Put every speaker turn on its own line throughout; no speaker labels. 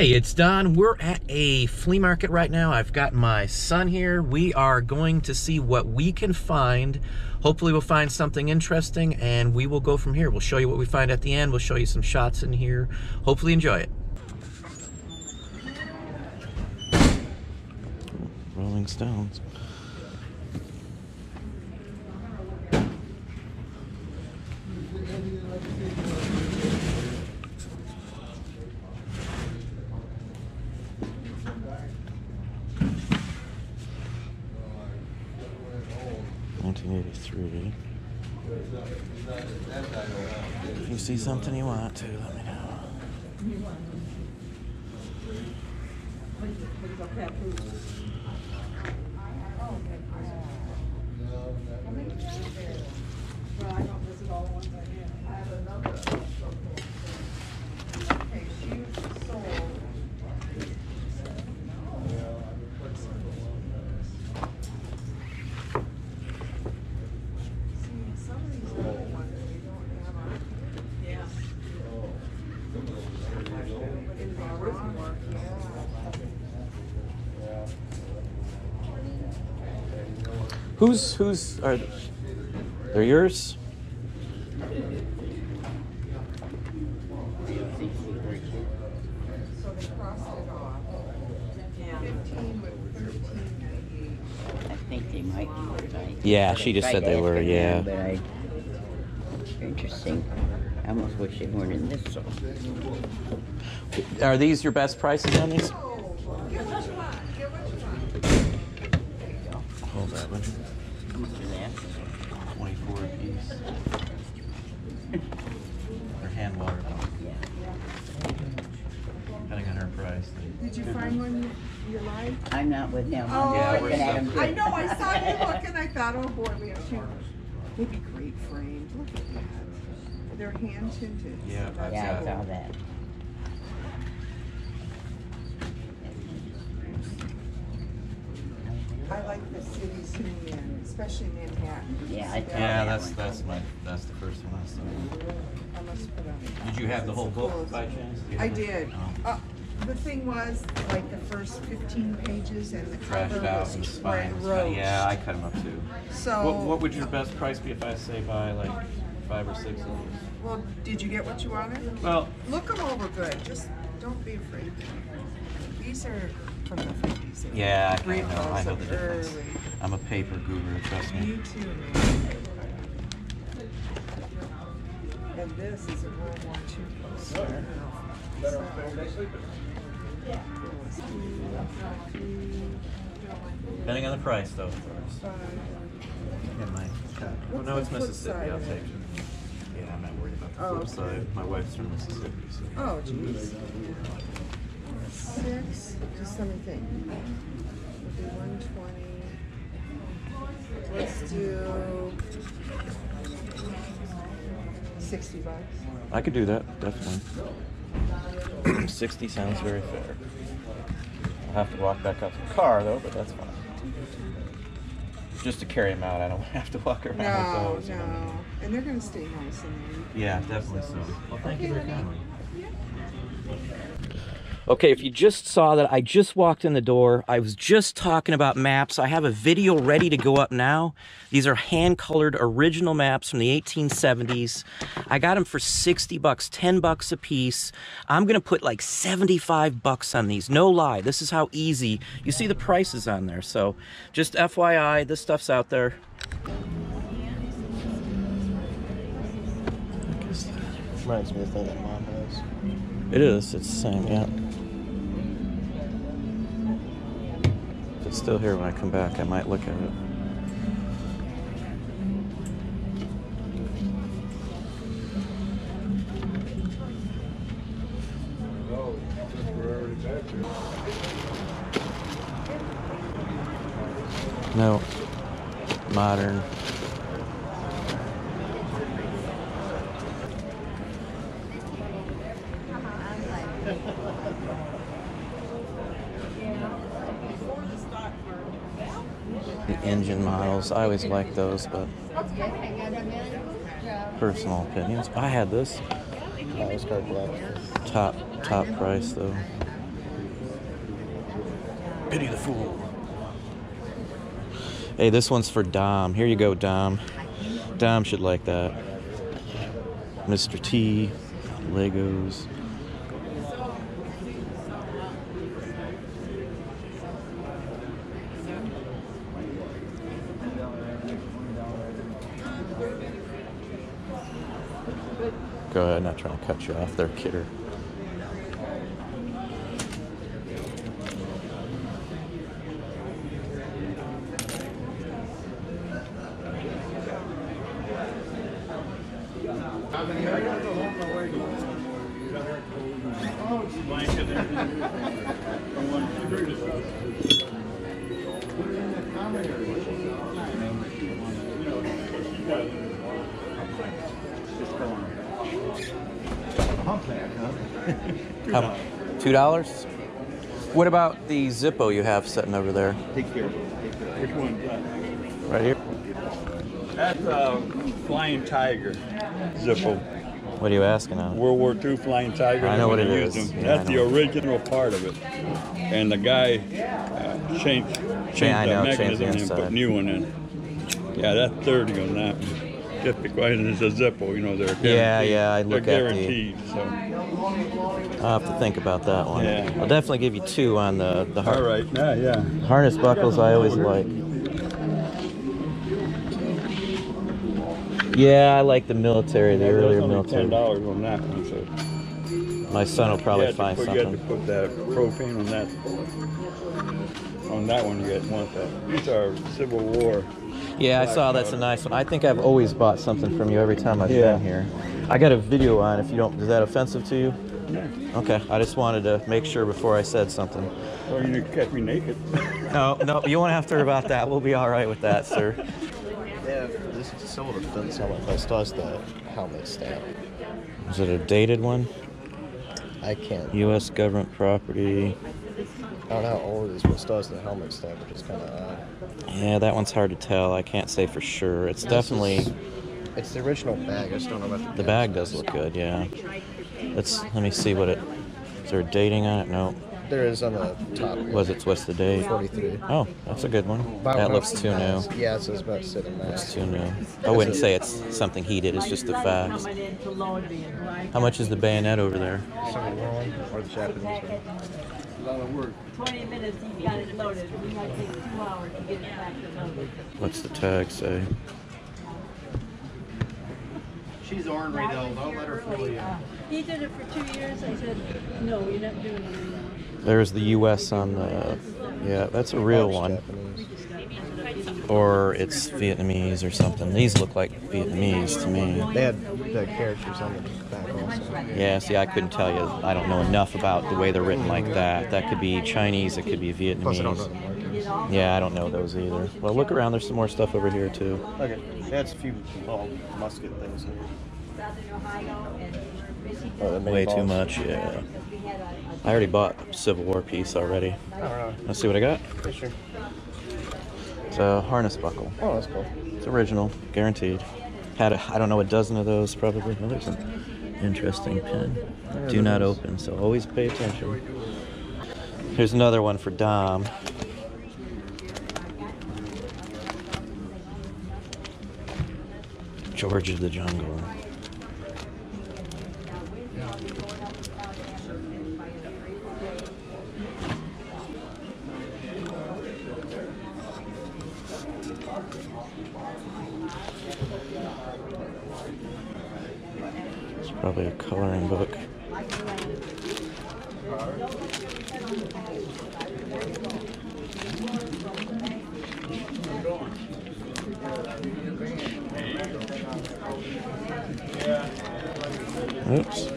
Hey, it's Don. We're at a flea market right now. I've got my son here. We are going to see what we can find. Hopefully, we'll find something interesting and we will go from here. We'll show you what we find at the end. We'll show you some shots in here. Hopefully, enjoy it. Rolling Stones. Nineteen eighty-three. If you see something you want to, let me know.
Well, I don't visit all the ones I did. I have another. Okay, she sold. See, some of these other ones we don't have on. Yeah. In the original,
Who's who's are they're yours?
so they crossed it off. Fifteen with thirteen ninety-eight.
I think they might be yours. I-
Yeah, she just said they were, yeah.
But I, interesting. I almost wish they weren't in this zone.
Are these your best prices on these?
Oh, get what you want, get what you want.
Hold that one.
After that,
Twenty-four apiece. They're hand water,
yeah.
depending on her price.
Did you find one you you liked?
I'm not with them.
Oh,
I'm
Yeah,
just
we're
looking at them.
I know, I saw you looking, I thought, oh boy, we have two. They'd be great framed, look at that. They're hand tinted. so
Yeah,
that's
Yeah, I
cool.
saw that.
I like the cities to me in, especially Manhattan.
Yeah, I-
that?
Yeah,
that
that's
one.
that's my that's the first one I saw.
I must put on.
Did you have the whole book by chance? Do
I did.
Oh.
Uh, the thing was, like the first fifteen pages and the
Trashed
cover
out
was
and
red
spines.
rose.
Yeah, I cut them up too.
So.
What, what would your best price be if I say buy like five or six of these?
Well, did you get what you wanted?
Well,
Look them over good, just don't be afraid. These are from the fifties.
yeah, I kinda know. I know the difference.
Early.
I'm a paper guru, trust me.
You too, man. And this is a World War II poster.
Depending on the price, though, of course. Yeah, my cut.
What's
no, it's Mississippi. I'll take
it?
It. Yeah, I'm not worried about the
Oh,
flip
okay.
side. My wife's from Mississippi, so.
Oh, jeez. Six, just let me think. Would be one twenty. Let's do sixty bucks.
I could do that, definitely. 60 sounds very fair. I'll have to walk back out to the car, though, but that's fine. Just to carry them out, I don't have to walk around
No,
with those. you know.
no, and they're gonna stay nice and neat.
Yeah, definitely so. Well, thank you
Okay,
very
honey.
kindly. Okay, if you just saw that, I just walked in the door. I was just talking about maps. I have a video ready to go up now. These are hand-colored original maps from the 1870s. I got them for 60 bucks, 10 bucks a piece. I'm going to put like 75 bucks on these. No lie. This is how easy. You see the prices on there. So, just FYI, this stuff's out there.
Reminds me of the thing that mom has.
It is. It's the same, yeah. It's still here when I come back, I might look at it. No. Modern. Engine models. I always like those, but personal opinions. I had this
Police car collection.
top top price though. Pity the fool. Hey, this one's for Dom. Here you go, Dom. Dom should like that. Mr. T, Legos. Ahead, not trying to cut you off there, kidder. How- Two dollars? What about the Zippo you have sitting over there?
Take care. Take care. Which one?
Right here?
That's a Flying Tiger Zippo.
What are you asking on?
World War II Flying Tiger.
I know what it is. Yeah,
That's the original part of it. And the guy uh, changed, changed
know,
the mechanism and put new one in. Yeah, that's 30 on that one. Just because it's a Zippo, you know, they're guaranteed.
Yeah, yeah, I look
they're
at the-
so.
I'll have to think about that one.
Yeah.
I'll definitely give you two on the, the har-
All right, yeah, yeah.
harness buckles I always like. Yeah, I like the military, the
Yeah,
earlier military.
$10 on that one, so.
My son will probably
you
find
put, You had
something.
to put that propane on that. On that one, you got want that. These are Civil War.
Yeah, I saw that's a nice one. I think I've always bought something from you every time I've
Yeah.
been here. I got a video on if you don't is that offensive to you?
Yeah.
Okay, I just wanted to make sure before I said something.
Or you could catch me naked.
No, no, you won't have to worry about that. We'll be all right with that, sir.
Yeah, this is civil defense helmet. But still has the helmet stamp.
Is it a dated one?
I can't.
U.S. government property.
I don't know how old it is, but it still has the helmet stamp, which is kind of odd.
Yeah, that one's hard to tell. I can't say for sure. It's
This
definitely
is- It's the original bag. I just don't know about
the the bag does look good. Yeah. Let's let me see what it. Is there a dating on it? No.
There is on the top.
Was it? What's the date?
43.
Oh, that's a good one.
About-
That looks too new.
Yeah, it says about sitting
Looks
there.
too new. I wouldn't say it's something heated. It's just the facts. How much is the bayonet over there?
Civil War one or the Japanese one.
A lot of work.
20 minutes, he's got it loaded. We might take two hours to get it back to loaded.
What's the tag say?
She's ornery though, don't let her fool you.
Uh, he did it for two years. I said, no, you're not doing it anymore.
There's the U.S. on the. Yeah, that's a real one. Or it's Vietnamese or something. These look like Vietnamese to me.
They had the characters on the back also.
Yeah, see, I couldn't tell you. I don't know enough about the way they're written like that. That could be Chinese, it could be
Plus, I don't know
Vietnamese. Yeah, I don't know those either. Well, look around. There's some more stuff over here, too.
Okay. Yeah, it's a few little musket things. here.
Southern Ohio and Michigan.
Oh, the mini
Way too much, yeah.
Because we had a, a
I already bought a Civil War piece already.
I.
Let's see what I got.
For sure.
It's a harness buckle.
Oh, that's cool.
It's original, guaranteed. Had a, I don't know a dozen of those probably. Oh, there's an interesting pin. Do not open, so always pay attention. Here's another one for Dom. George of the Jungle. It's probably a coloring book. Oops.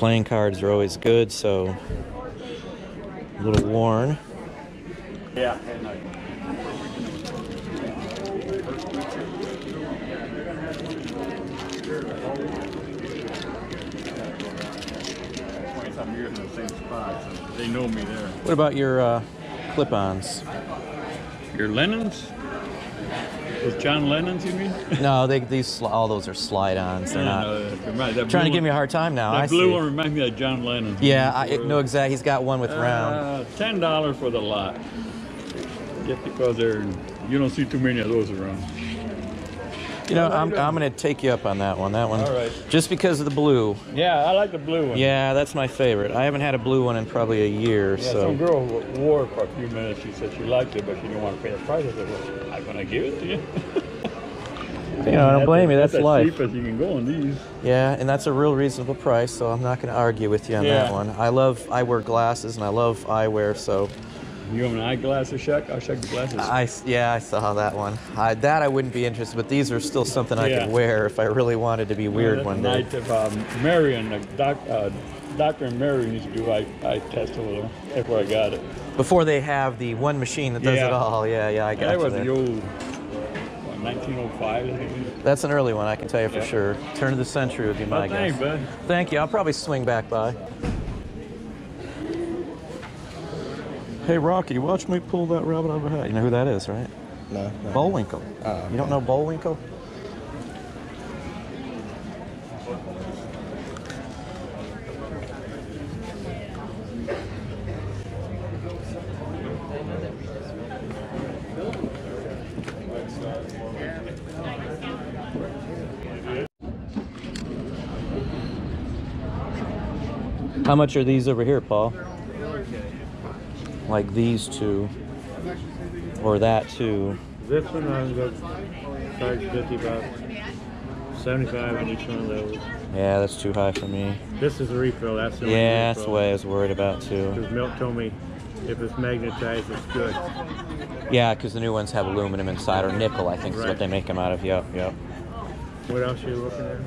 Playing cards are always good, so a little worn.
Yeah. at night. Twenty-something years in the same spot, so they know me there.
What about your uh, clip-ons?
Your Lennons? Those John Lennons, you mean?
No, they these all those are slide-ons. They're not
Uh, remind- that
trying to give me a hard time now.
That
I
blue
see.
one reminds me of John Lennon.
Yeah, I know exactly. He's got one with round.
Uh, Ten dollars for the lot. Just because they're, you don't see too many of those around.
You know, I'm, I'm gonna take you up on that one. That one.
All right.
Just because of the blue.
Yeah, I like the blue one.
Yeah, that's my favorite. I haven't had a blue one in probably a year,
Yeah,
so.
some girl wore it for a few minutes. She said she liked it, but she didn't want to pay the price. I said, well, I'm gonna give it to you.
You know, I don't blame you. That's
as
life.
cheap as you can go on these.
Yeah, and that's a real reasonable price, so I'm not gonna argue with you on that one. I love. I wear glasses and I love eyewear, so.
You want an eyeglass eyeglasses check? I'll check the glasses.
I yeah, I saw that one. I, that I wouldn't be interested, but these are still something I
Yeah.
could wear if I really wanted to be weird one
the
day.
night of um, Marion, the doc, uh, Doctor and Marion used to do eye, eye test a little. That's where I got it.
Before they have the one machine that does
Yeah.
it all. Yeah, yeah, I got
that
you
was
there.
the old what, 1905. I think.
That's an early one, I can tell you for
Yeah.
sure. Turn of the century would be my
Well,
guess.
thanks, bud.
Thank you. I'll probably swing back by. Hey, Rocky, watch me pull that rabbit out of a hat. You know who that is, right?
No. no.
Bullwinkle.
Oh,
You don't know Bullwinkle? How much are these over here, Paul? Like these two. Or that too.
This one I'm going to charge 50 bucks. 75 on each one of those.
Yeah, that's too high for me.
This is a refill. That's the
Yeah, that's the way I was worried about too.
Because Milt told me if it's magnetized, it's good.
Yeah, because the new ones have aluminum inside or nickel, I think is what they make them out of. Yep, yep.
What else are you looking at?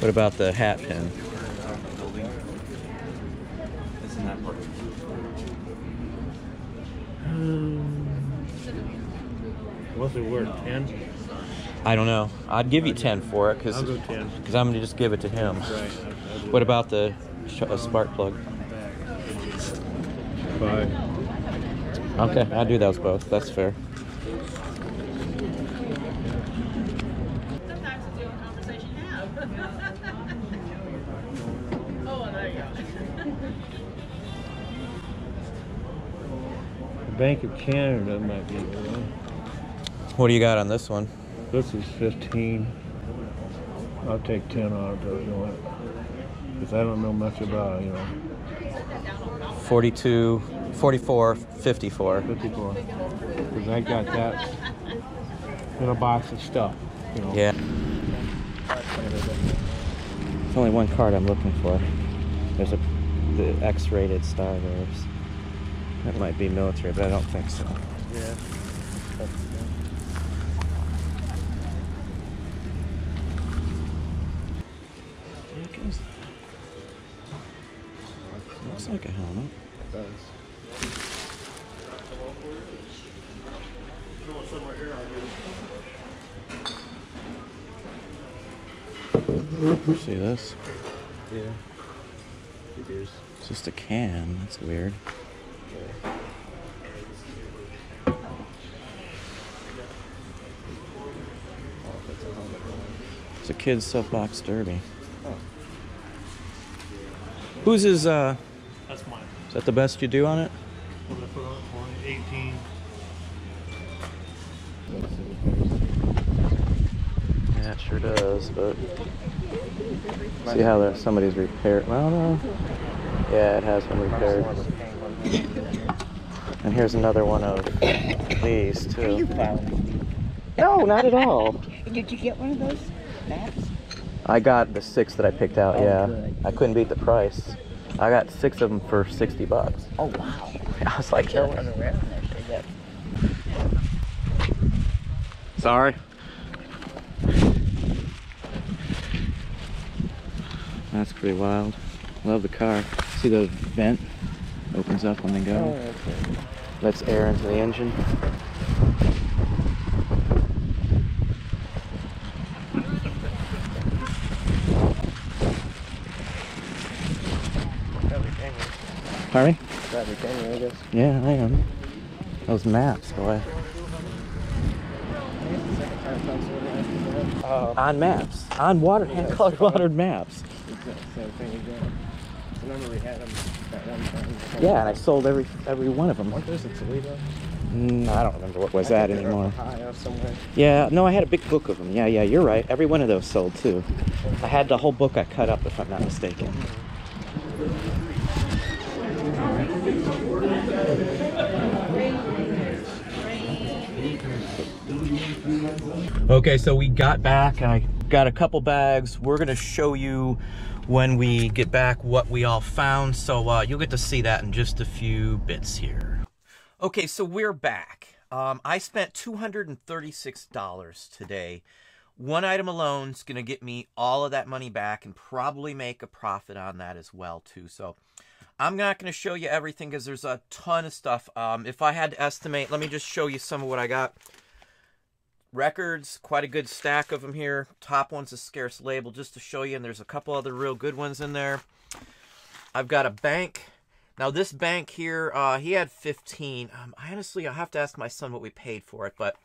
What about the hat pin?
What's it worth? 10?
I don't know. I'd give you 10 for it because
I'll go 10.
I'm going to just give it to him.
Right.
What about the sh- uh, spark plug?
Five.
Okay, I'll do those both. That's fair.
Bank of Canada might be one.
What do you got on this one?
This is 15. I'll take 10 on it, you know Because I don't know much about, it, you know,
42, 44, 54.
54. Because I got that in a box of stuff, you know.
Yeah. There's only one card I'm looking for. There's a the X-rated Star Wars. That might be military, but I don't think so.
Yeah.
Looks like a helmet. Does. See this?
Yeah. It is.
It's just a can. That's weird. It's a kid's soapbox derby. Whose is uh?
That's mine.
Is that the best you do on it?
I'm going to put on 18.
Yeah, it sure does. But see how that somebody's repaired. Well, no. Yeah, it has been repaired. And here's another one of these too. No, not at all.
Did you get one of those maps?
I got the six that I picked out.
Oh,
Yeah,
good.
I couldn't beat the price. I got six of them for sixty bucks.
Oh, wow.
I was like,
They're
yeah.
running around there. so that-
sorry. That's pretty wild. Love the car. See the vent opens up when they go.
Oh, okay.
Lets air into the engine. Pardon me?
Bradley Canyon, I.
Yeah, I am. Those maps, boy.
Uh,
On maps. On water, hand-colored watered maps.
Same thing again. Remember we had them at one time?
Yeah, and I sold every every one of them.
weren't those in Toledo?
Mm, I don't remember what was
I
that anymore.
Ohio.
Yeah, no, I had a big book of them. Yeah, yeah, you're right. Every one of those sold too. I had the whole book I cut up, if I'm not mistaken. Okay, so we got back. I got a couple bags. We're gonna show you when we get back what we all found. So uh, you'll get to see that in just a few bits here. Okay, so we're back. Um, I spent $236 today. One item alone is to get me all of that money back and probably make a profit on that as well, too. So I'm not to show you everything because there's a ton of stuff. Um, if I had to estimate, let me just show you some of what I got. Records, quite a good stack of them here. Top one's a scarce label just to show you, and there's a couple other real good ones in there. I've got a bank. Now this bank here, uh, he had 15. Um, I honestly, I'll have to ask my son what we paid for it, but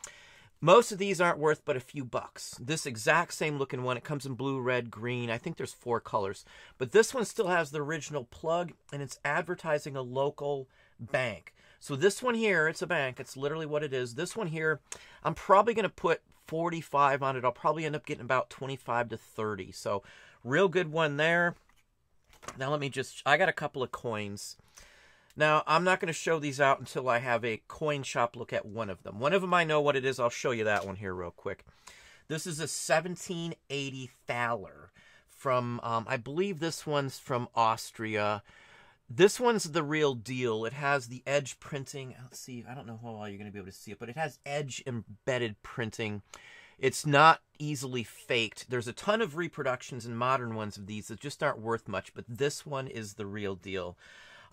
most of these aren't worth but a few bucks. This exact same looking one, it comes in blue, red, green. I think there's four colors. But this one still has the original plug, and it's advertising a local bank. So this one here, it's a bank. It's literally what it is. This one here, I'm probably going to put 45 on it. I'll probably end up getting about 25 to 30. So real good one there. Now let me just, I got a couple of coins. Now, I'm not going to show these out until I have a coin shop look at one of them. One of them I know what it is. I'll show you that one here real quick. This is a 1780 Thaler from, um, I believe this one's from Austria. This one's the real deal. It has the edge printing. Let's see. I don't know how well you're going to be able to see it, but it has edge embedded printing. It's not easily faked. There's a ton of reproductions and modern ones of these that just aren't worth much, but this one is the real deal.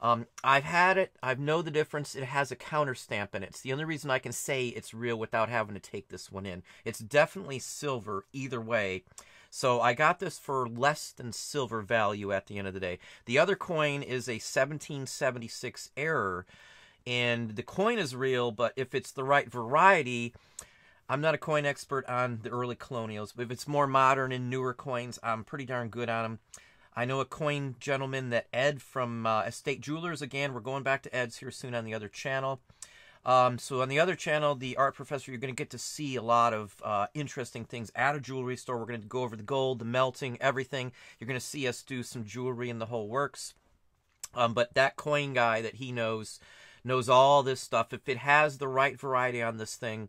Um, I've had it. I know the difference. It has a counter stamp in it. It's the only reason I can say it's real without having to take this one in. It's definitely silver either way. So I got this for less than silver value at the end of the day. The other coin is a 1776 error, and the coin is real, but if it's the right variety, I'm not a coin expert on the early colonials, but if it's more modern and newer coins, I'm pretty darn good on them. I know a coin gentleman that Ed from uh, Estate Jewelers. Again, we're going back to Ed's here soon on the other channel. Um, so on the other channel, the Art Professor, you're going to get to see a lot of uh, interesting things at a jewelry store. We're going to go over the gold, the melting, everything. You're going to see us do some jewelry and the whole works. Um, but that coin guy that he knows knows all this stuff. If it has the right variety on this thing,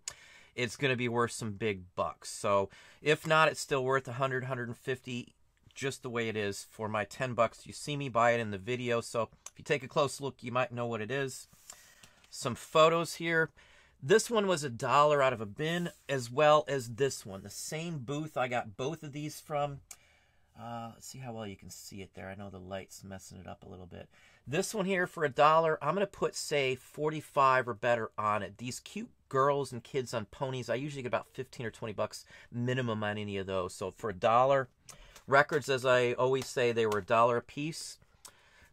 it's going to be worth some big bucks. So if not, it's still worth 100, 150 just the way it is for my 10 bucks. You see me buy it in the video, so if you take a close look, you might know what it is. Some photos here. This one was a dollar out of a bin, as well as this one. The same booth I got both of these from. Uh, let's see how well you can see it there. I know the light's messing it up a little bit. This one here for a dollar, I'm going to put, say, 45 or better on it. These cute girls and kids on ponies, I usually get about 15 or 20 bucks minimum on any of those. So for a dollar, records, as I always say, they were a dollar a piece.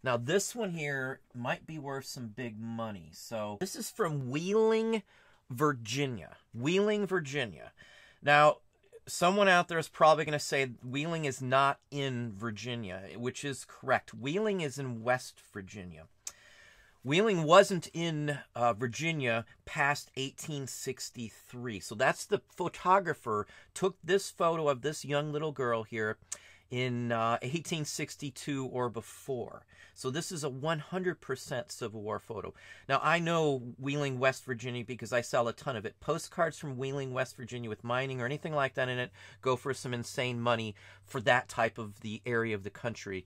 Now this one here might be worth some big money. So this is from Wheeling, Virginia. Wheeling, Virginia. Now, someone out there is probably going to say Wheeling is not in Virginia, which is correct. Wheeling is in West Virginia. Wheeling wasn't in uh, Virginia past 1863. So that's the photographer took this photo of this young little girl here in uh, 1862 or before. So this is a 100% Civil War photo. Now I know Wheeling, West Virginia because I sell a ton of it. Postcards from Wheeling, West Virginia with mining or anything like that in it go for some insane money for that type of the area of the country.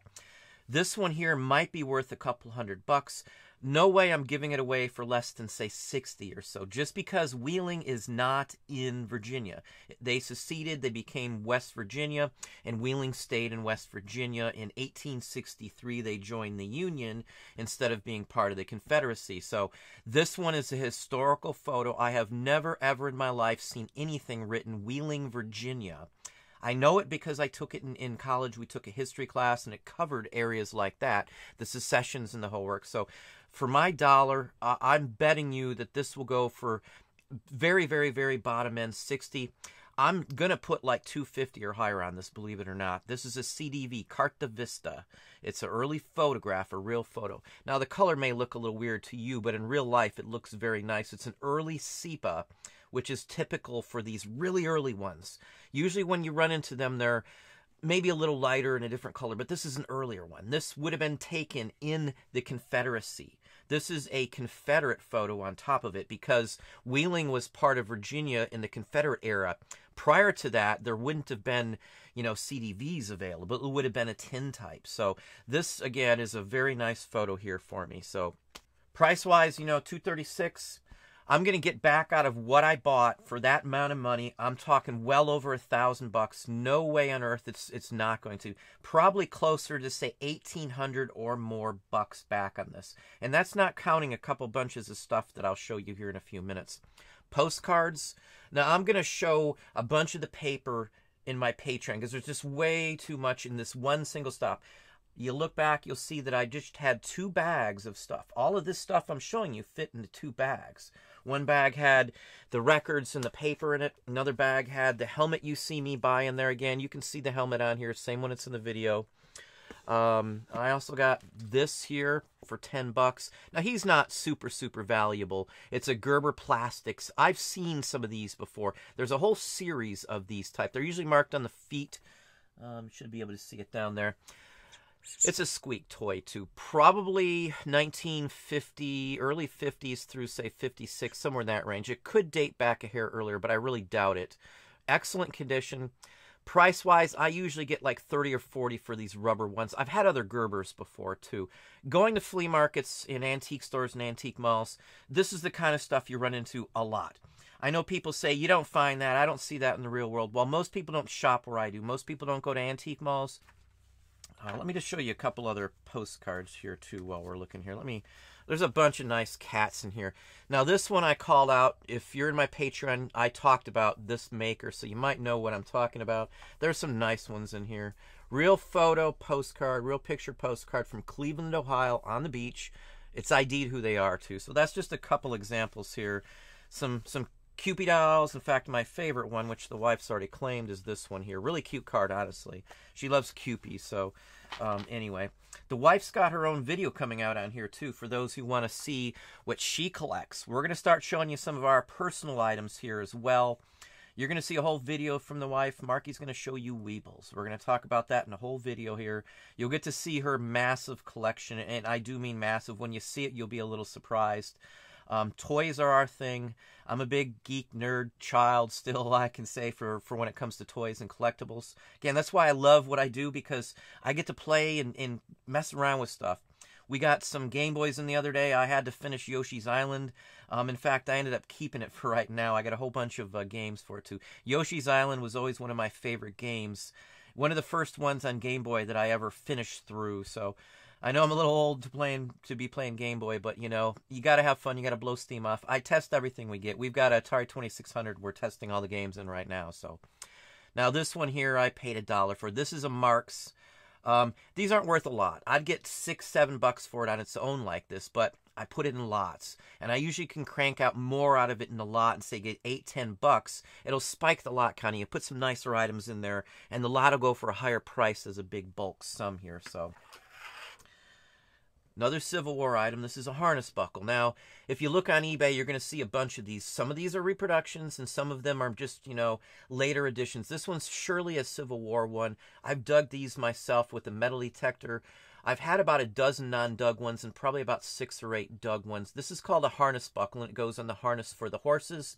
This one here might be worth a couple hundred bucks. No way I'm giving it away for less than, say, 60 or so, just because Wheeling is not in Virginia. They seceded, they became West Virginia, and Wheeling stayed in West Virginia. In 1863, they joined the Union instead of being part of the Confederacy. So this one is a historical photo. I have never, ever in my life seen anything written Wheeling, Virginia. I know it because I took it in, in college. We took a history class and it covered areas like that, the secessions and the whole work. So for my dollar, uh, I'm betting you that this will go for very, very, very bottom end 60. I'm gonna put like 250 or higher on this, believe it or not. This is a CDV Carta Vista. It's an early photograph, a real photo. Now the color may look a little weird to you, but in real life it looks very nice. It's an early sepia, which is typical for these really early ones. Usually when you run into them, they're maybe a little lighter and a different color, but this is an earlier one. This would have been taken in the Confederacy. This is a Confederate photo on top of it because Wheeling was part of Virginia in the Confederate era. Prior to that, there wouldn't have been, you know, CDVs available. It would have been a tin type. So this again is a very nice photo here for me. So price wise, you know, 236 I'm going to get back out of what I bought for that amount of money. I'm talking well over a thousand bucks. No way on earth it's it's not going to. Probably closer to say 1800 or more bucks back on this. And that's not counting a couple bunches of stuff that I'll show you here in a few minutes. Postcards. Now I'm going to show a bunch of the paper in my Patreon because there's just way too much in this one single stop you look back, you'll see that I just had two bags of stuff. All of this stuff I'm showing you fit into two bags. One bag had the records and the paper in it. Another bag had the helmet you see me buy in there again. You can see the helmet on here, same one it's in the video. Um, I also got this here for 10 bucks. Now he's not super, super valuable. It's a Gerber Plastics. I've seen some of these before. There's a whole series of these type. They're usually marked on the feet. Um, should be able to see it down there. It's a squeak toy too. Probably 1950, early 50s through say 56, somewhere in that range. It could date back a hair earlier, but I really doubt it. Excellent condition. Price wise, I usually get like 30 or 40 for these rubber ones. I've had other Gerbers before too. Going to flea markets in antique stores and antique malls, this is the kind of stuff you run into a lot. I know people say you don't find that. I don't see that in the real world. Well, most people don't shop where I do. Most people don't go to antique malls. Uh, let me just show you a couple other postcards here too while we're looking here. Let me, there's a bunch of nice cats in here. Now this one I called out, if you're in my Patreon, I talked about this maker, so you might know what I'm talking about. There's some nice ones in here. Real photo postcard, real picture postcard from Cleveland, Ohio on the beach. It's ID'd who they are too. So that's just a couple examples here. Some, some Kewpie dolls. In fact, my favorite one, which the wife's already claimed, is this one here. Really cute card, honestly. She loves Kewpie, so um, anyway. The wife's got her own video coming out on here, too, for those who want to see what she collects. We're going to start showing you some of our personal items here as well. You're going to see a whole video from the wife. Marky's going to show you Weebles. We're going to talk about that in a whole video here. You'll get to see her massive collection, and I do mean massive. When you see it, you'll be a little surprised. Um, toys are our thing. I'm a big geek nerd child still, I can say, for, for when it comes to toys and collectibles. Again, that's why I love what I do because I get to play and, and mess around with stuff. We got some Game Boys in the other day. I had to finish Yoshi's Island. Um, in fact, I ended up keeping it for right now. I got a whole bunch of uh, games for it too. Yoshi's Island was always one of my favorite games. One of the first ones on Game Boy that I ever finished through. So I know I'm a little old to playing to be playing Game Boy, but you know you got to have fun. You got to blow steam off. I test everything we get. We've got Atari 2600. We're testing all the games in right now. So now this one here, I paid a dollar for. This is a Marx. Um, these aren't worth a lot. I'd get six, seven bucks for it on its own like this, but I put it in lots, and I usually can crank out more out of it in a lot and say get eight, ten bucks. It'll spike the lot, kind of. You put some nicer items in there, and the lot will go for a higher price as a big bulk sum here. So Another Civil War item. This is a harness buckle. Now, if you look on eBay, you're going to see a bunch of these. Some of these are reproductions, and some of them are just, you know, later editions. This one's surely a Civil War one. I've dug these myself with a metal detector. I've had about a dozen non-dug ones and probably about six or eight dug ones. This is called a harness buckle, and it goes on the harness for the horses.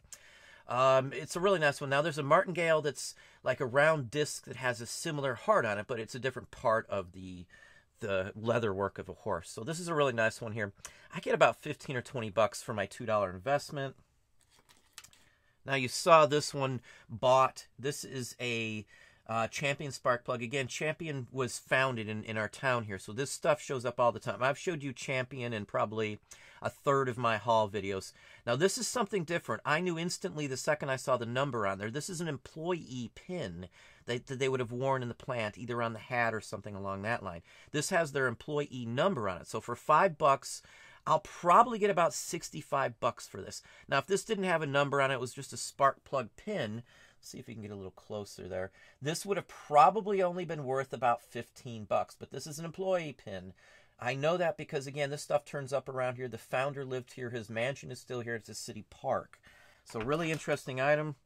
Um, it's a really nice one. Now, there's a martingale that's like a round disc that has a similar heart on it, but it's a different part of the the leather work of a horse. So this is a really nice one here. I get about 15 or 20 bucks for my $2 investment. Now you saw this one bought. This is a uh, Champion spark plug. Again, Champion was founded in, in our town here, so this stuff shows up all the time. I've showed you Champion in probably a third of my haul videos. Now, this is something different. I knew instantly the second I saw the number on there. This is an employee pin. They, that they would have worn in the plant, either on the hat or something along that line. This has their employee number on it. So for five bucks, I'll probably get about 65 bucks for this. Now, if this didn't have a number on it, it was just a spark plug pin. See if we can get a little closer there. This would have probably only been worth about 15 bucks, but this is an employee pin. I know that because again, this stuff turns up around here. The founder lived here. His mansion is still here. It's a city park. So really interesting item.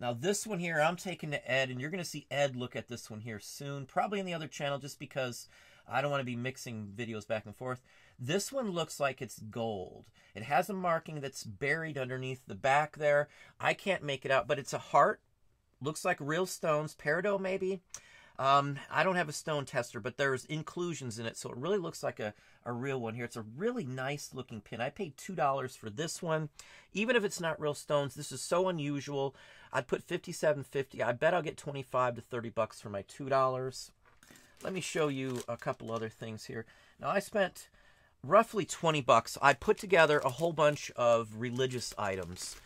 Now this one here, I'm taking to Ed, and you're going to see Ed look at this one here soon, probably in the other channel, just because I don't want to be mixing videos back and forth. This one looks like it's gold. It has a marking that's buried underneath the back there. I can't make it out, but it's a heart. Looks like real stones, peridot maybe. Um, I don't have a stone tester, but there's inclusions in it, so it really looks like a, a real one here. It's a really nice looking pin. I paid $2 for this one. Even if it's not real stones, this is so unusual. I'd put 57.50. I bet I'll get 25 to 30 bucks for my $2. Let me show you a couple other things here. Now, I spent roughly 20 bucks. I put together a whole bunch of religious items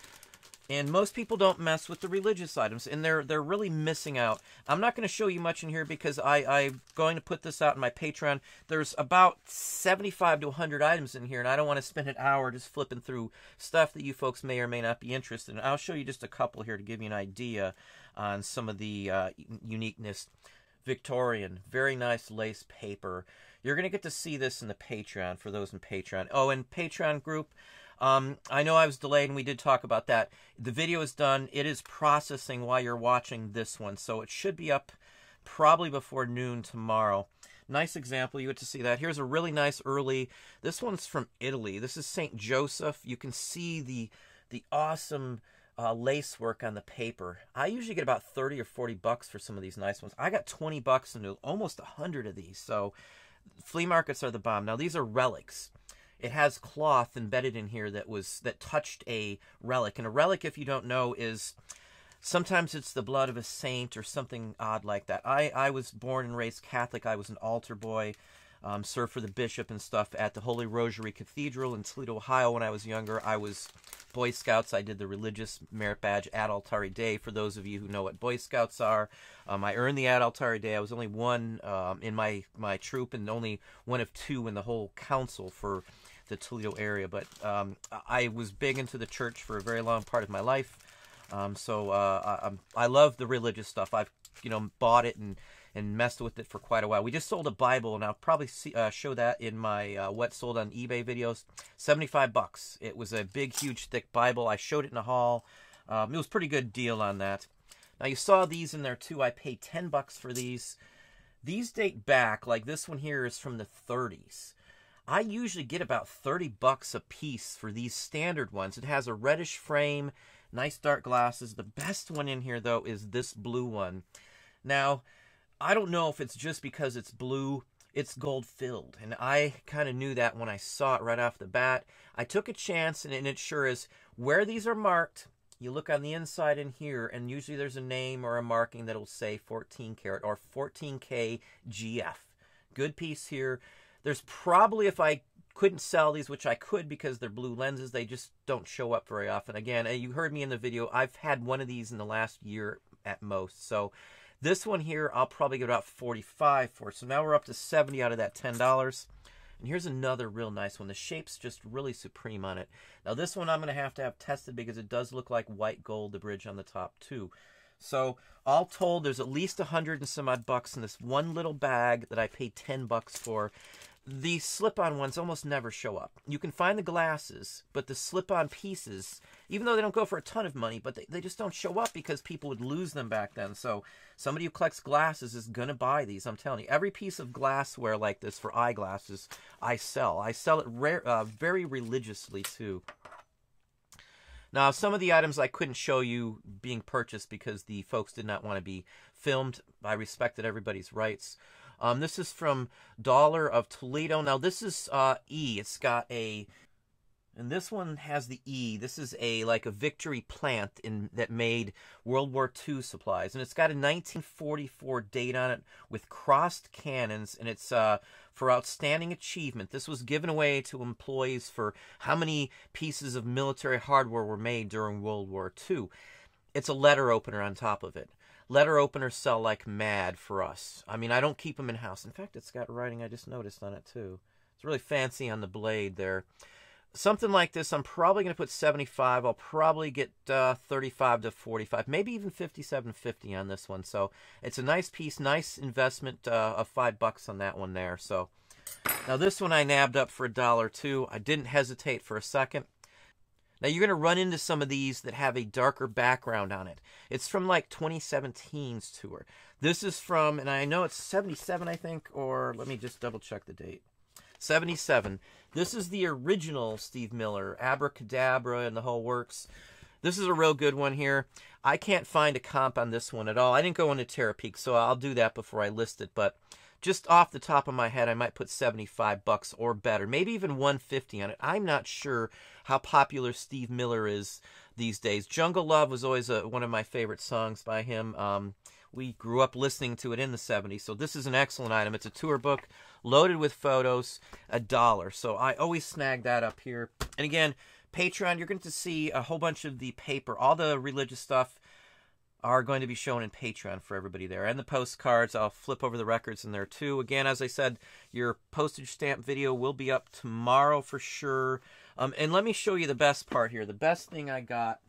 and most people don't mess with the religious items, and they're they're really missing out. I'm not going to show you much in here because I, I'm going to put this out in my Patreon. There's about 75 to 100 items in here, and I don't want to spend an hour just flipping through stuff that you folks may or may not be interested in. I'll show you just a couple here to give you an idea on some of the uh, uniqueness. Victorian, very nice lace paper. You're going to get to see this in the Patreon for those in Patreon. Oh, and Patreon group, um, I know I was delayed and we did talk about that. The video is done. It is processing while you're watching this one, so it should be up probably before noon tomorrow. Nice example. You get to see that. Here's a really nice early. This one's from Italy. This is St. Joseph. You can see the the awesome uh, lace work on the paper. I usually get about 30 or 40 bucks for some of these nice ones. I got 20 bucks into almost 100 of these. So flea markets are the bomb. Now these are relics it has cloth embedded in here that was that touched a relic. And a relic if you don't know is sometimes it's the blood of a saint or something odd like that. I i was born and raised catholic. I was an altar boy um, served for the bishop and stuff at the holy rosary cathedral in toledo ohio when i was younger. I was boy scouts. I did the religious merit badge Ad Altare Dei. for those of you who know what boy scouts are um, i earned the ad altare dei i was only one um, in my my troop and only one of two in the whole council for the Toledo area. But um, I was big into the church for a very long part of my life. Um, so uh, I, I love the religious stuff. I've you know bought it and and messed with it for quite a while. We just sold a Bible, and I'll probably see, uh, show that in my uh, what sold on eBay videos. Seventy-five bucks. It was a big, huge, thick Bible. I showed it in a haul. Um, it was pretty good deal on that. Now you saw these in there too. I paid ten bucks for these. These date back, like this one here is from the 30s. I usually get about 30 bucks a piece for these standard ones. It has a reddish frame, nice dark glasses. The best one in here, though, is this blue one. Now, I don't know if it's just because it's blue, it's gold filled. And I kind of knew that when I saw it right off the bat. I took a chance, and it sure is. Where these are marked, you look on the inside in here, and usually there's a name or a marking that'll say 14 karat or 14K GF. Good piece here. There's probably, if I couldn't sell these, which I could because they're blue lenses, they just don't show up very often. Again, and you heard me in the video, I've had one of these in the last year at most. So this one here, I'll probably get about 45 for. So now we're up to 70 out of that $10. And here's another real nice one. The shape's just really supreme on it. Now this one I'm going to have to have tested because it does look like white gold, the bridge on the top too. So all told, there's at least a hundred and some odd bucks in this one little bag that I paid 10 bucks for. The slip-on ones almost never show up. You can find the glasses, but the slip-on pieces, even though they don't go for a ton of money, but they, they just don't show up because people would lose them back then. So somebody who collects glasses is going to buy these. I'm telling you, every piece of glassware like this for eyeglasses, I sell. I sell it rare, uh, very religiously too. Now, some of the items I couldn't show you being purchased because the folks did not want to be filmed. I respected everybody's rights. Um, this is from Doehler of Toledo. Now this is uh, E. It's got a, and this one has the E. This is a like a victory plant in that made World War II supplies, and it's got a 1944 date on it with crossed cannons, and it's uh, for outstanding achievement. This was given away to employees for how many pieces of military hardware were made during World War II. It's a letter opener on top of it letter openers sell like mad for us. I mean, I don't keep them in house. In fact, it's got writing I just noticed on it too. It's really fancy on the blade there. Something like this, I'm probably going to put 75. I'll probably get uh, 35 to 45, maybe even 57.50 on this one. So it's a nice piece, nice investment uh, of five bucks on that one there. So now this one I nabbed up for a dollar too. I didn't hesitate for a second. Now you're going to run into some of these that have a darker background on it. It's from like 2017's tour. This is from, and I know it's 77, I think, or let me just double check the date. 77. This is the original Steve Miller, Abracadabra and the whole works. This is a real good one here. I can't find a comp on this one at all. I didn't go into Terapeak, so I'll do that before I list it, but just off the top of my head, I might put 75 bucks or better, maybe even 150 on it. I'm not sure how popular Steve Miller is these days. Jungle Love was always a, one of my favorite songs by him. Um, we grew up listening to it in the 70s, so this is an excellent item. It's a tour book loaded with photos, a dollar. So I always snag that up here. And again, Patreon, you're going to see a whole bunch of the paper, all the religious stuff are going to be shown in Patreon for everybody there. And the postcards, I'll flip over the records in there too. Again, as I said, your postage stamp video will be up tomorrow for sure. Um, and let me show you the best part here. The best thing I got,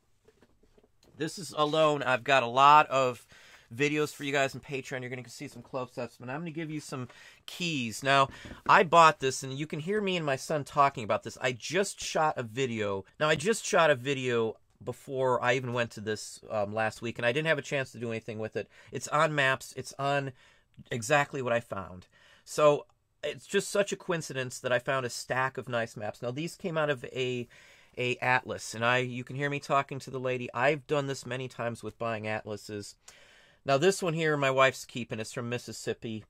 this is alone. I've got a lot of videos for you guys in Patreon. You're going to see some close-ups, but I'm going to give you some keys. Now, I bought this, and you can hear me and my son talking about this. I just shot a video. Now, I just shot a video before I even went to this um, last week, and I didn't have a chance to do anything with it. It's on maps. It's on exactly what I found. So it's just such a coincidence that I found a stack of nice maps. Now these came out of a a atlas, and I you can hear me talking to the lady. I've done this many times with buying atlases. Now this one here, my wife's keeping. It's from Mississippi.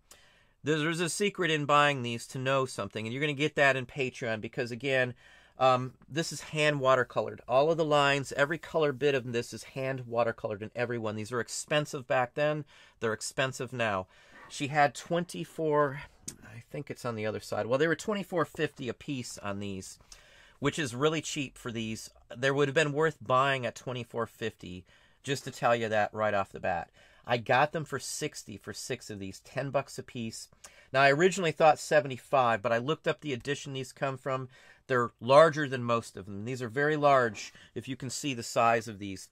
There's a secret in buying these to know something, and you're going to get that in Patreon because again, um, this is hand watercolored. All of the lines, every color bit of this is hand watercolored in every one. These are expensive back then. They're expensive now. She had 24, I think it's on the other side. Well, they were 24.50 a piece on these, which is really cheap for these. There would have been worth buying at 24.50 just to tell you that right off the bat. I got them for 60 for six of these, 10 bucks a piece. Now, I originally thought 75, but I looked up the edition these come from. They're larger than most of them. These are very large, if you can see the size of these.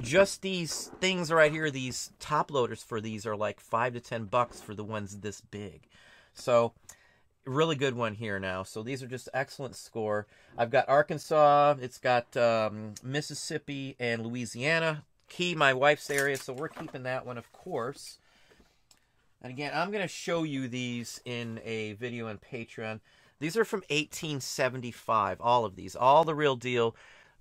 Just these things right here, these top loaders for these are like 5 to 10 bucks for the ones this big. So, really good one here now. So these are just excellent score. I've got Arkansas, it's got um, Mississippi and Louisiana. Key, my wife's area, so we're keeping that one, of course. And again, I'm going to show you these in a video on Patreon. These are from 1875, all of these, all the real deal.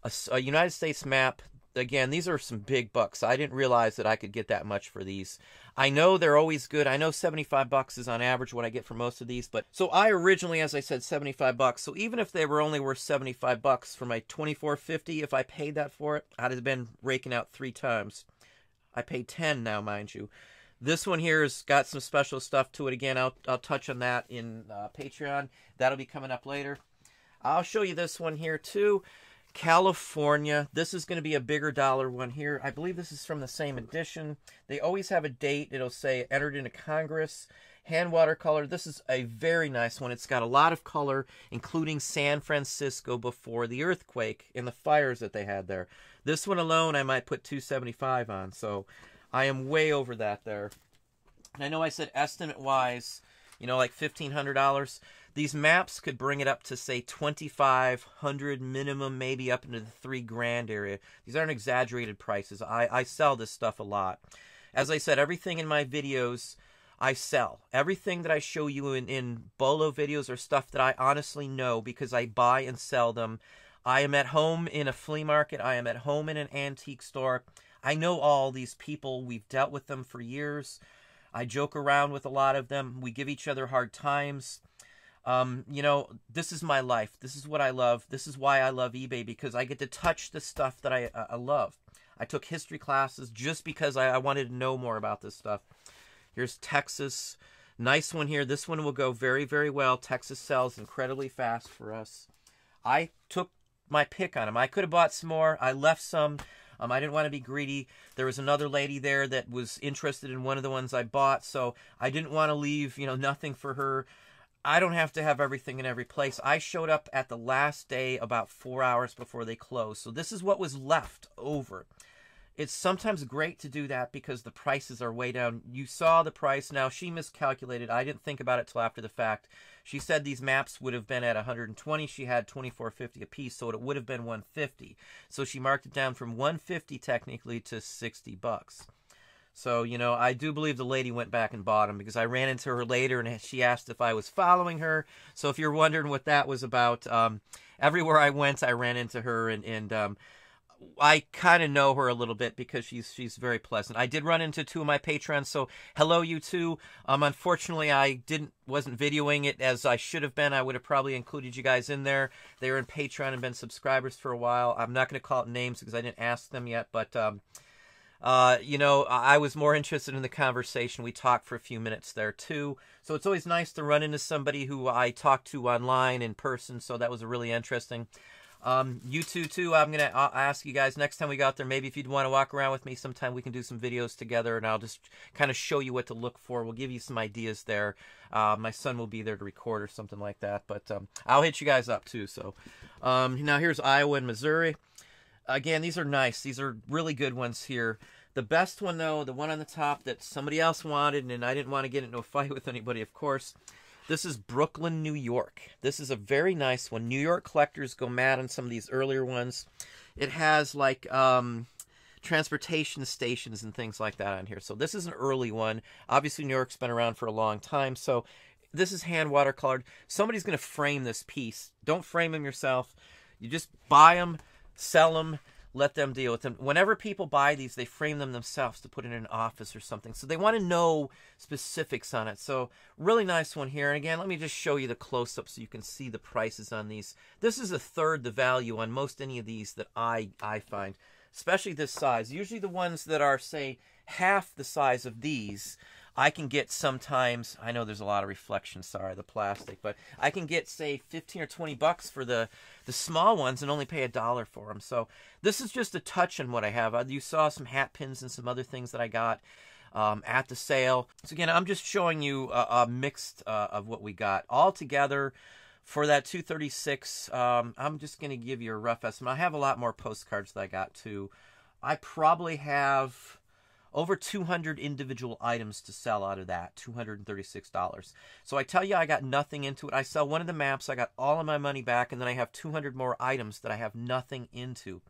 A, a, United States map. Again, these are some big bucks. I didn't realize that I could get that much for these. I know they're always good. I know 75 bucks is on average what I get for most of these, but so I originally, as I said, 75 bucks. So even if they were only worth 75 bucks for my 24.50, if I paid that for it, I'd have been raking out three times. I paid 10 now, mind you. This one here has got some special stuff to it. Again, I'll, I'll touch on that in uh, Patreon. That'll be coming up later. I'll show you this one here too. California. This is going to be a bigger dollar one here. I believe this is from the same edition. They always have a date. It'll say entered into Congress. Hand watercolor. This is a very nice one. It's got a lot of color, including San Francisco before the earthquake and the fires that they had there. This one alone, I might put 275 on. So I am way over that there. And I know I said estimate wise, you know, like $1,500. These maps could bring it up to say 2500 minimum, maybe up into the three grand area. These aren't exaggerated prices. I, I sell this stuff a lot. As I said, everything in my videos I sell. Everything that I show you in, in Bolo videos are stuff that I honestly know because I buy and sell them. I am at home in a flea market. I am at home in an antique store. I know all these people. We've dealt with them for years. I joke around with a lot of them. We give each other hard times. Um, you know, this is my life. This is what I love. This is why I love eBay because I get to touch the stuff that I, I love. I took history classes just because I, I wanted to know more about this stuff. Here's Texas. Nice one here. This one will go very, very well. Texas sells incredibly fast for us. I took my pick on them. I could have bought some more. I left some. Um, I didn't want to be greedy. There was another lady there that was interested in one of the ones I bought, so I didn't want to leave, you know, nothing for her. I don't have to have everything in every place. I showed up at the last day about four hours before they closed. So this is what was left over. It's sometimes great to do that because the prices are way down. You saw the price. Now, she miscalculated. I didn't think about it till after the fact. She said these maps would have been at 120. She had 24.50 a piece, so it would have been 150. So she marked it down from 150 technically to 60 bucks. So, you know, I do believe the lady went back and bought them because I ran into her later and she asked if I was following her. So, if you're wondering what that was about, um, everywhere I went, I ran into her and, and um, I kind of know her a little bit because she's she's very pleasant. I did run into two of my patrons, so hello you two. Um, unfortunately, I didn't wasn't videoing it as I should have been. I would have probably included you guys in there. They were in Patreon and been subscribers for a while. I'm not going to call it names because I didn't ask them yet, but um, uh, you know, I was more interested in the conversation. We talked for a few minutes there too. So it's always nice to run into somebody who I talk to online in person. So that was a really interesting. Um, you two too. I'm gonna ask you guys next time we go there. Maybe if you'd want to walk around with me sometime, we can do some videos together, and I'll just kind of show you what to look for. We'll give you some ideas there. Uh, my son will be there to record or something like that. But um, I'll hit you guys up too. So um, now here's Iowa and Missouri again, these are nice. These are really good ones here. The best one, though, the one on the top that somebody else wanted, and I didn't want to get into a fight with anybody, of course. This is Brooklyn, New York. This is a very nice one. New York collectors go mad on some of these earlier ones. It has like um, transportation stations and things like that on here. So this is an early one. Obviously, New York's been around for a long time. So this is hand watercolored. Somebody's going to frame this piece. Don't frame them yourself. You just buy them sell them, let them deal with them. Whenever people buy these, they frame them themselves to put in an office or something. So they want to know specifics on it. So really nice one here. And again, let me just show you the close up so you can see the prices on these. This is a third the value on most any of these that I I find, especially this size. Usually the ones that are say half the size of these I can get sometimes, I know there's a lot of reflection, sorry, the plastic, but I can get, say, 15 or 20 bucks for the, the small ones and only pay a dollar for them. So this is just a touch on what I have. Uh, you saw some hat pins and some other things that I got um, at the sale. So again, I'm just showing you a, a mixed uh, of what we got. All together, for that 236 um, i'm just going to give you a rough estimate i have a lot more postcards that i got too i probably have over 200 individual items to sell out of that $236 so i tell you i got nothing into it. I sell one of the maps i got all of my money back and then i have 200 more items that i have nothing into.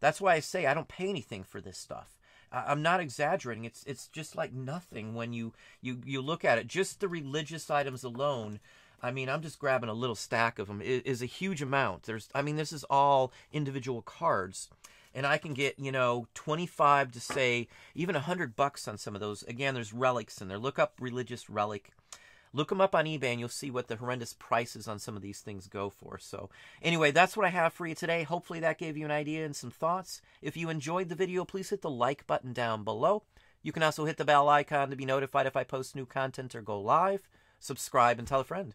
That's why i say i don't pay anything for this stuff. I'm not exaggerating. It's it's just like nothing when you you you look at it. Just the religious items alone I mean, I'm just grabbing a little stack of them. It is a huge amount. There's, I mean, this is all individual cards and I can get, you know, 25 to say even 100 bucks on some of those. Again, there's relics in there. Look up religious relic. Look them up on eBay and you'll see what the horrendous prices on some of these things go for. So, anyway, that's what I have for you today. Hopefully, that gave you an idea and some thoughts. If you enjoyed the video, please hit the like button down below. You can also hit the bell icon to be notified if I post new content or go live. Subscribe and tell a friend.